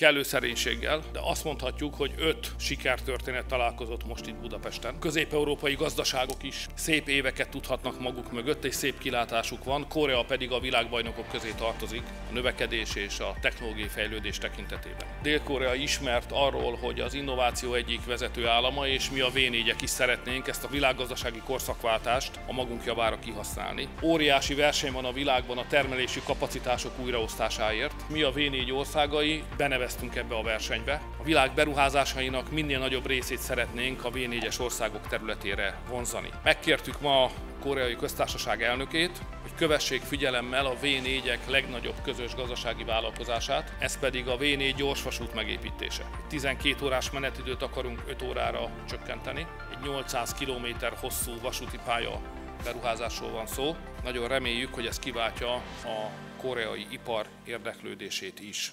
kellő szerénységgel, de azt mondhatjuk, hogy öt sikertörténet találkozott most itt Budapesten. Közép-európai gazdaságok is szép éveket tudhatnak maguk mögött, és szép kilátásuk van. Korea pedig a világbajnokok közé tartozik a növekedés és a technológiai fejlődés tekintetében. Dél-Korea ismert arról, hogy az innováció egyik vezető állama, és mi a v is szeretnénk ezt a világgazdasági korszakváltást a magunk javára kihasználni. Óriási verseny van a világban a termelési kapacitások újraosztásáért. Mi a V4 országai beneveztünk ebbe a versenybe. A világ beruházásainak minél nagyobb részét szeretnénk a V4-es országok területére vonzani. Megkértük ma a koreai köztársaság elnökét, hogy kövessék figyelemmel a V4-ek legnagyobb közös gazdasági vállalkozását, ez pedig a V4 gyorsvasút megépítése. 12 órás menetidőt akarunk 5 órára csökkenteni, egy 800 km hosszú vasúti pálya beruházásról van szó. Nagyon reméljük, hogy ez kiváltja a koreai ipar érdeklődését is.